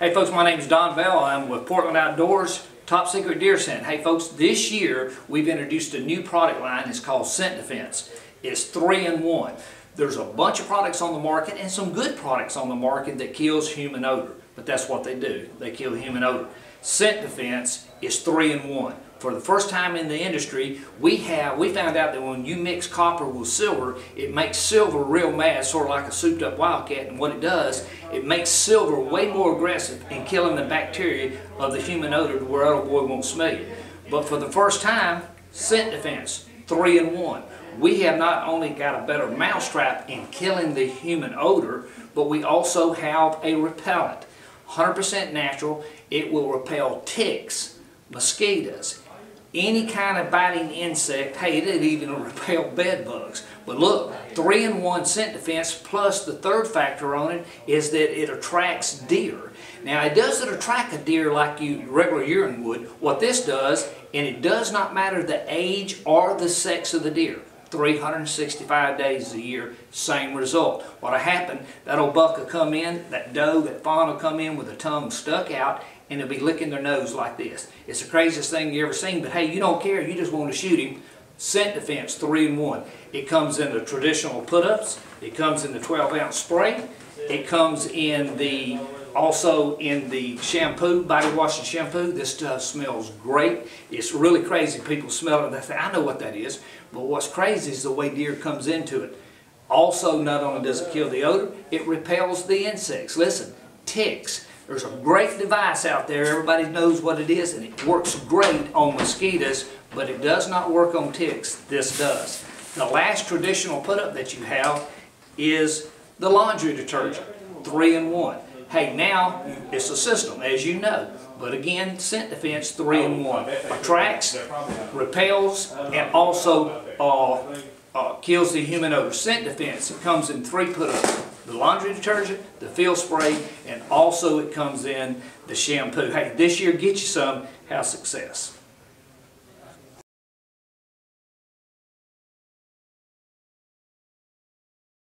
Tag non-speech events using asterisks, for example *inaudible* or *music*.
Hey folks, my name is Don Bell. I'm with Portland Outdoors, Top Secret Deer Scent. Hey folks, this year we've introduced a new product line. It's called Scent Defense. It's three in one. There's a bunch of products on the market and some good products on the market that kills human odor. But that's what they do. They kill human odor. Scent Defense is three in one for the first time in the industry, we have we found out that when you mix copper with silver, it makes silver real mad, sort of like a souped up wildcat. And what it does, it makes silver way more aggressive in killing the bacteria of the human odor to where other boy won't smell you. But for the first time, scent defense, three in one. We have not only got a better mousetrap in killing the human odor, but we also have a repellent. 100% natural. It will repel ticks, mosquitoes, any kind of biting insect, hey, it even *laughs* repel bed bugs. But look, three-in-one scent defense plus the third factor on it is that it attracts deer. Now it doesn't attract a deer like you regular urine would. What this does, and it does not matter the age or the sex of the deer. 365 days a year, same result. What'll happen, that old buck will come in, that doe, that fawn will come in with the tongue stuck out, and they'll be licking their nose like this. It's the craziest thing you ever seen, but hey, you don't care, you just want to shoot him. Scent Defense 3 in 1. It comes in the traditional put-ups, it comes in the 12 ounce spray, it comes in the also in the shampoo, body wash and shampoo, this stuff smells great. It's really crazy. People smell it and they say, I know what that is. But what's crazy is the way deer comes into it. Also, not only does it kill the odor, it repels the insects. Listen, ticks. There's a great device out there, everybody knows what it is, and it works great on mosquitoes, but it does not work on ticks. This does. The last traditional put-up that you have is the laundry detergent, three in one. Hey, now it's a system, as you know. But again, scent defense, three in one. Attracts, repels, and also uh, uh, kills the human odor. Scent defense, it comes in three put-ups. The laundry detergent, the field spray, and also it comes in the shampoo. Hey, this year get you some, have success.